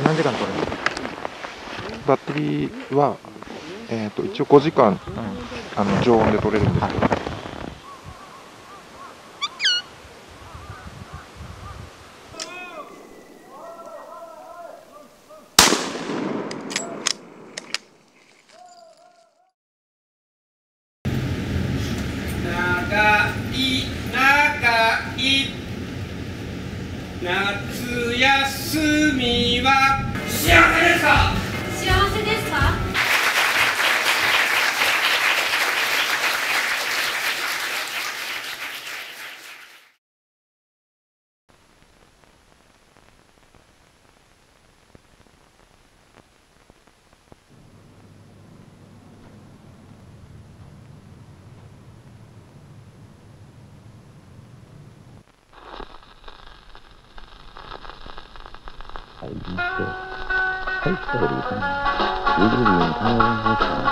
時間で取れるバッテリーは、えー、と一応5時間うんあの常温で取れるんですけど、長い長い夏休みは 있고, 팔뚝을 이상, 이불이 용상을 하고,